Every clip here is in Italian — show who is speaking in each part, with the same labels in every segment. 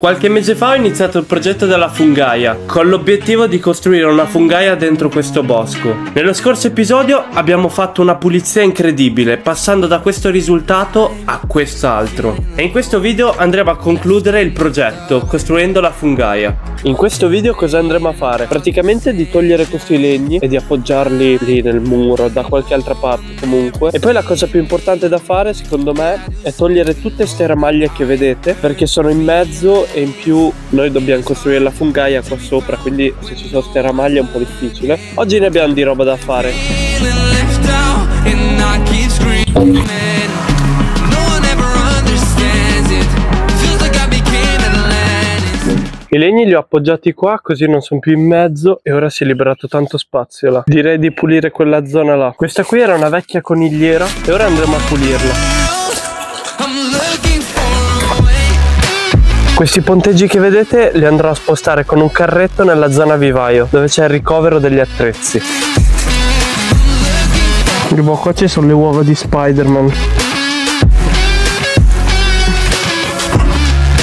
Speaker 1: Qualche mese fa ho iniziato il progetto della fungaia, con l'obiettivo di costruire una fungaia dentro questo bosco. Nello scorso episodio abbiamo fatto una pulizia incredibile, passando da questo risultato a quest'altro. E in questo video andremo a concludere il progetto, costruendo la fungaia. In questo video cosa andremo a fare? Praticamente di togliere questi legni e di appoggiarli lì nel muro, da qualche altra parte comunque. E poi la cosa più importante da fare, secondo me, è togliere tutte queste ramaglie che vedete, perché sono in mezzo e in più noi dobbiamo costruire la fungaia qua sopra quindi se ci sono ste ramaglie è un po' difficile oggi ne abbiamo di roba da fare I legni li ho appoggiati qua così non sono più in mezzo e ora si è liberato tanto spazio là. Direi di pulire quella zona là. Questa qui era una vecchia conigliera e ora andremo a pulirla. Questi ponteggi che vedete li andrò a spostare con un carretto nella zona vivaio, dove c'è il ricovero degli attrezzi. Boh, qua ci sono le uova di Spider-Man.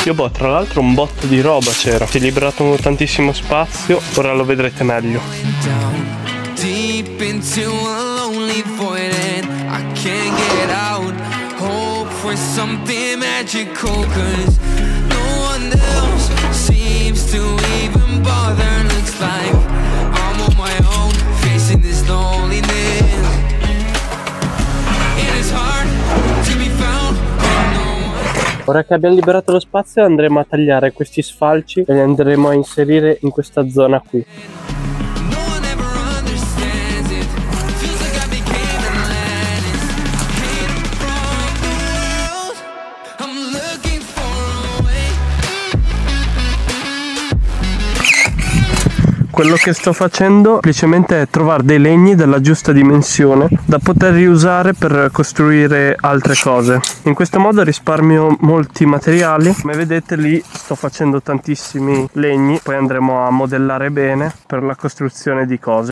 Speaker 1: Io boh, tra l'altro un botto di roba c'era. Si è liberato tantissimo spazio, ora lo vedrete meglio. Deep into a lonely void and I can't get out for something magical cause Ora che abbiamo liberato lo spazio andremo a tagliare questi sfalci e li andremo a inserire in questa zona qui. Quello che sto facendo semplicemente è trovare dei legni della giusta dimensione da poter riusare per costruire altre cose. In questo modo risparmio molti materiali. Come vedete lì sto facendo tantissimi legni poi andremo a modellare bene per la costruzione di cose.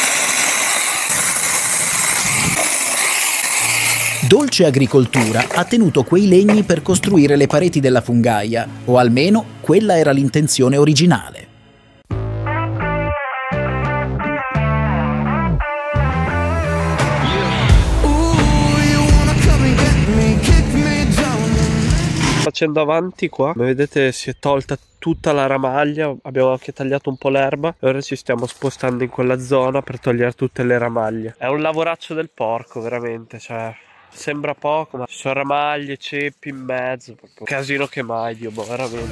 Speaker 2: Dolce Agricoltura ha tenuto quei legni per costruire le pareti della fungaia, o almeno quella era l'intenzione originale.
Speaker 1: Facendo avanti qua. Come vedete si è tolta tutta la ramaglia abbiamo anche tagliato un po' l'erba e ora ci stiamo spostando in quella zona per togliere tutte le ramaglie. È un lavoraccio del porco veramente cioè sembra poco ma ci sono ramaglie ceppi in mezzo proprio casino che mai dio boh veramente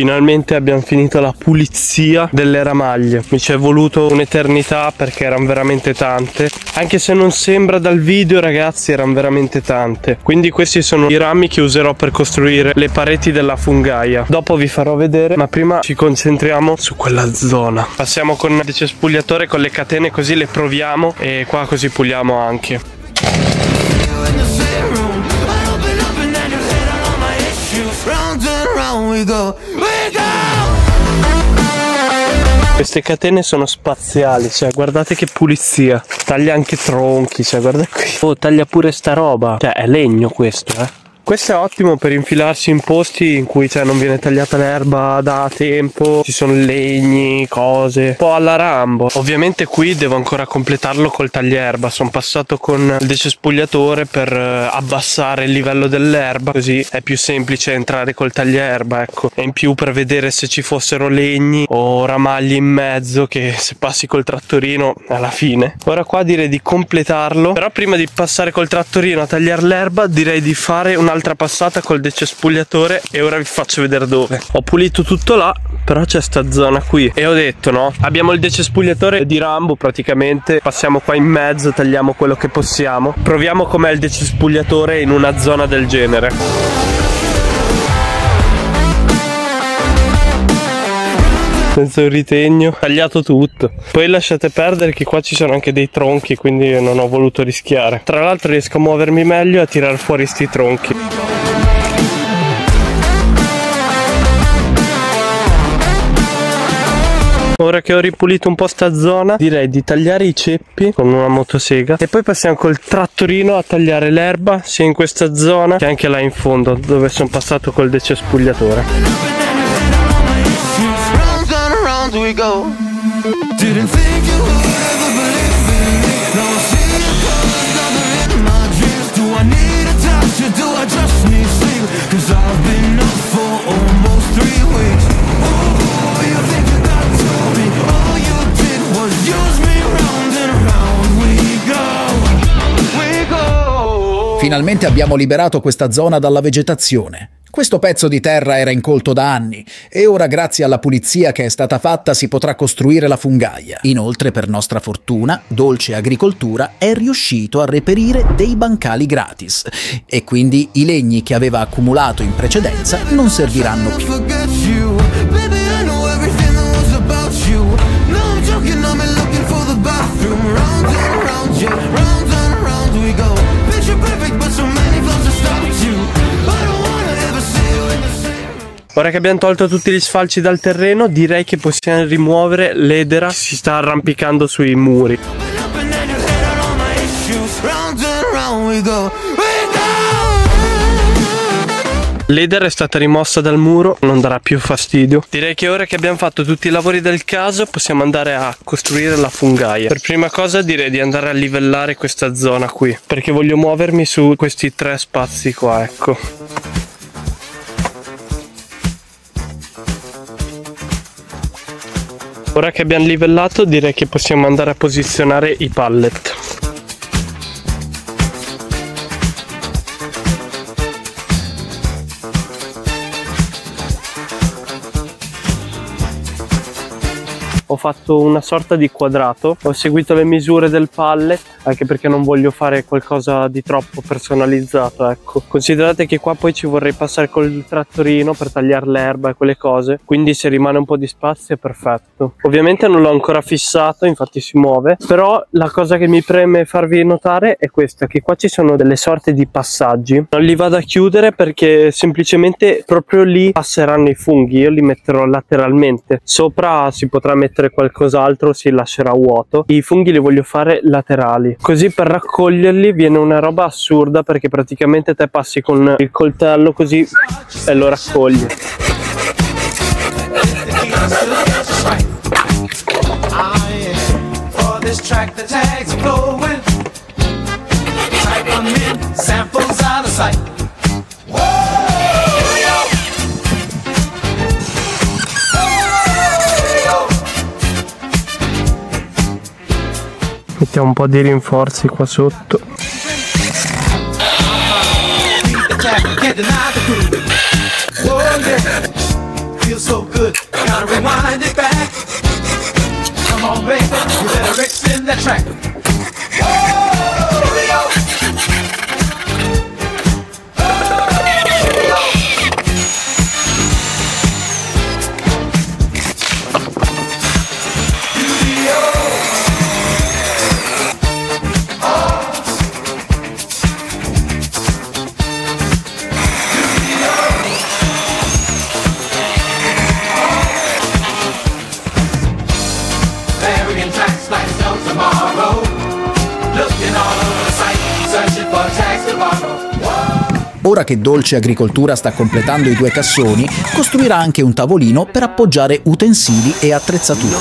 Speaker 1: Finalmente abbiamo finito la pulizia delle ramaglie. Mi ci è voluto un'eternità perché erano veramente tante. Anche se non sembra dal video ragazzi erano veramente tante. Quindi questi sono i rami che userò per costruire le pareti della fungaia. Dopo vi farò vedere ma prima ci concentriamo su quella zona. Passiamo con il cespugliatore con le catene così le proviamo e qua così puliamo anche. We go, we go! Queste catene sono spaziali, cioè guardate che pulizia. Taglia anche tronchi, cioè guarda qui. Oh, taglia pure sta roba. Cioè è legno questo, eh. Questo è ottimo per infilarsi in posti in cui cioè, non viene tagliata l'erba da tempo, ci sono legni, cose, un po' alla Rambo. Ovviamente qui devo ancora completarlo col taglierba, sono passato con il decespugliatore per eh, abbassare il livello dell'erba, così è più semplice entrare col taglierba, ecco. E in più per vedere se ci fossero legni o ramagli in mezzo che se passi col trattorino alla fine. Ora qua direi di completarlo, però prima di passare col trattorino a tagliare l'erba direi di fare un un'altra passata col decespugliatore e ora vi faccio vedere dove. Ho pulito tutto là, però c'è sta zona qui e ho detto no, abbiamo il decespugliatore di Rambo praticamente, passiamo qua in mezzo, tagliamo quello che possiamo. Proviamo com'è il decespugliatore in una zona del genere. Senza un ritegno. Tagliato tutto. Poi lasciate perdere che qua ci sono anche dei tronchi quindi non ho voluto rischiare. Tra l'altro riesco a muovermi meglio a tirare fuori sti tronchi. Ora che ho ripulito un po' sta zona, direi di tagliare i ceppi con una motosega. E poi passiamo col trattorino a tagliare l'erba sia in questa zona che anche là in fondo dove sono passato col decespugliatore. Didn't think you would ever believe in me. No, I see your colors, in my dreams. Do I need a touch or do I just need sleep? Cause I've been up for almost three weeks. Ooh, you think you got to me All you did was use me round and round. We go We go.
Speaker 2: Finalmente abbiamo liberato questa zona dalla vegetazione. Questo pezzo di terra era incolto da anni e ora grazie alla pulizia che è stata fatta si potrà costruire la fungaia. Inoltre per nostra fortuna Dolce Agricoltura è riuscito a reperire dei bancali gratis e quindi i legni che aveva accumulato in precedenza non serviranno più.
Speaker 1: Ora che abbiamo tolto tutti gli sfalci dal terreno, direi che possiamo rimuovere l'edera che si sta arrampicando sui muri. L'eder è stata rimossa dal muro, non darà più fastidio. Direi che ora che abbiamo fatto tutti i lavori del caso possiamo andare a costruire la fungaia. Per prima cosa direi di andare a livellare questa zona qui, perché voglio muovermi su questi tre spazi qua, ecco. Ora che abbiamo livellato direi che possiamo andare a posizionare i pallet. Ho fatto una sorta di quadrato, ho seguito le misure del pallet anche perché non voglio fare qualcosa di troppo personalizzato, ecco. Considerate che qua poi ci vorrei passare col trattorino per tagliare l'erba e quelle cose, quindi se rimane un po' di spazio è perfetto. Ovviamente non l'ho ancora fissato, infatti si muove, però la cosa che mi preme farvi notare è questa, che qua ci sono delle sorte di passaggi. Non li vado a chiudere perché semplicemente proprio lì passeranno i funghi, io li metterò lateralmente. Sopra si potrà mettere mettere qualcos'altro si lascerà vuoto. I funghi li voglio fare laterali. Così per raccoglierli viene una roba assurda perché praticamente te passi con il coltello così e lo raccogli. Mettiamo un po' di rinforzi qua sotto
Speaker 2: Ora che Dolce Agricoltura sta completando i due cassoni, costruirà anche un tavolino per appoggiare utensili e attrezzature.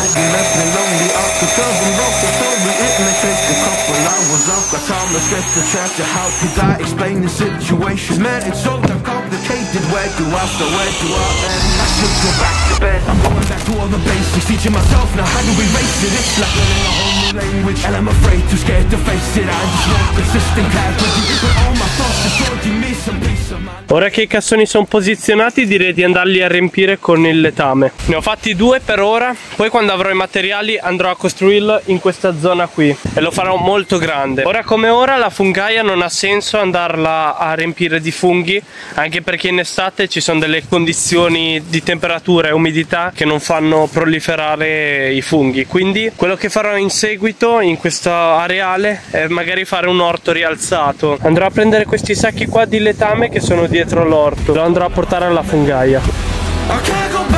Speaker 2: Language. And I'm afraid, too scared to face it. I just want consistent clarity. But all my thoughts are towards me some peace of mind.
Speaker 1: Ora che i cassoni sono posizionati direi di andarli a riempire con il letame. Ne ho fatti due per ora. Poi quando avrò i materiali andrò a costruirlo in questa zona qui. E lo farò molto grande. Ora come ora la fungaia non ha senso andarla a riempire di funghi Anche perché in estate ci sono delle condizioni di temperatura e umidità Che non fanno proliferare i funghi. Quindi quello che farò in seguito in questo areale e magari fare un orto rialzato. Andrò a prendere questi sacchi qua di letame che sono dietro l'orto. Lo andrò a portare alla fungaia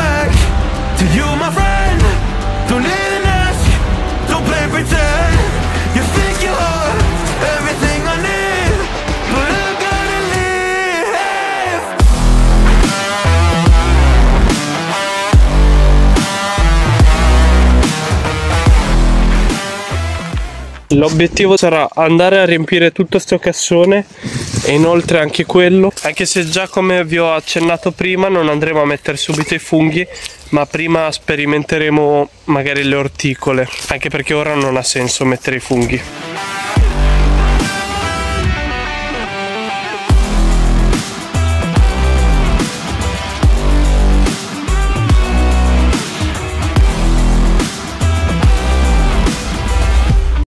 Speaker 1: L'obiettivo sarà andare a riempire tutto sto cassone e inoltre anche quello, anche se già come vi ho accennato prima non andremo a mettere subito i funghi, ma prima sperimenteremo magari le orticole, anche perché ora non ha senso mettere i funghi.